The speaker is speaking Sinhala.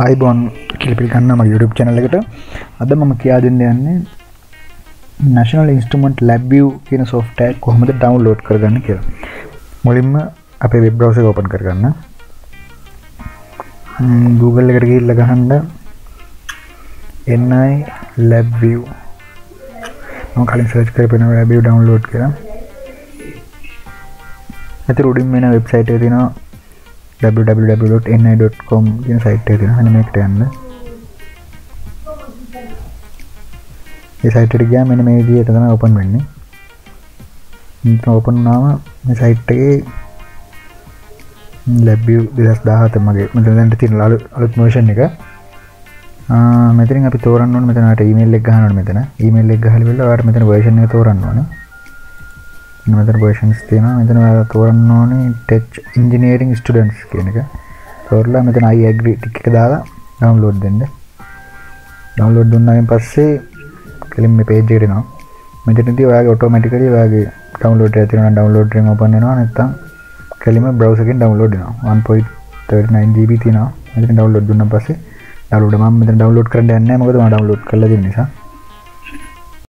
අයිබොන් කිලිපිල් ගන්න ම YouTube චැනල එකට. අද මම කියා දෙන්න යන්නේ නැශනල් ඉන්ස්ටමන්ට් ලැබිය් කියන සෝෆ්ටෑ කොහොමද ඩවන්ලෝඩ් කරගන්න කියලා. මුලින්ම අපේ වෙබ් බ්‍රවස ඕපන් කරගන්න. Google එකට ගිල්ල ගහන්ඩ එන්නයි ලැබ්විව් ම කලින් සර්ච් කරපෙන ලැබිය් ඩවන්ලෝඩ් කියලා. ඇති රුඩින් මෙන වෙබ්සයිට තිනවා www.ni.com කියන සයිට් එක තියෙනවා. මෙන්න මේකට යන්න. ඒ සයිට් එකට ගියාම මෙන්න මේ විදිහට තමයි ඕපන් වෙන්නේ. මෙතන ඕපන් වුණාම මේ සයිට් එකේ ලැබියු 2017 මගේ මෙතන දැන් තියෙන අලුත් version එක. ආ මෙතනින් අපි තෝරන්න ඕනේ මෙතන ආට ඊමේල් එක ගහන්න ඕනේ මෙතන. ඊමේල් එක ගහලා ඉවරලා ඔයාලට මෙතන version එක තෝරන්න ඕනේ. මෙතන versions තියෙනවා. මෙතන ඔයාලා තෝරන්න ඕනේ tech engineering students කියන එක. තෝරලා මෙතන I agree ටික එක දාලා download දෙන්න. Download දුන්නායින් පස්සේ කෙලින් මේ page එකට එනවා. මෙතනදී ඔයාගේ automatically ඔයාගේ download එක තියෙනවා. download එකෙන් open වෙනවා. නැත්නම් කෙලින්ම browser එකෙන් download වෙනවා. 1.39 GB තියෙනවා. මෙතන download දුන්නා පස්සේ download මම මෙතන download කරන්න යන්නේ නැහැ. මොකද මම download කරලා දෙන්න නිසා.